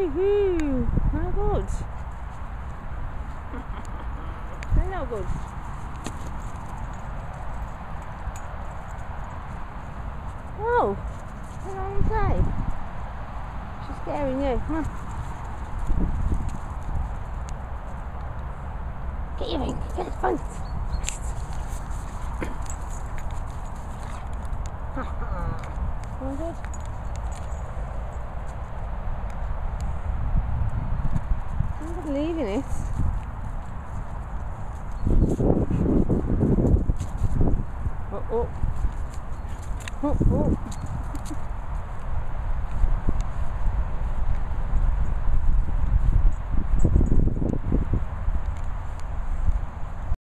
Woohoo! How good. Very how good. Oh, what did I say? She's scaring you. huh? Get your ring. Get the front. All good. Leaving it. Oh, oh. Oh, oh.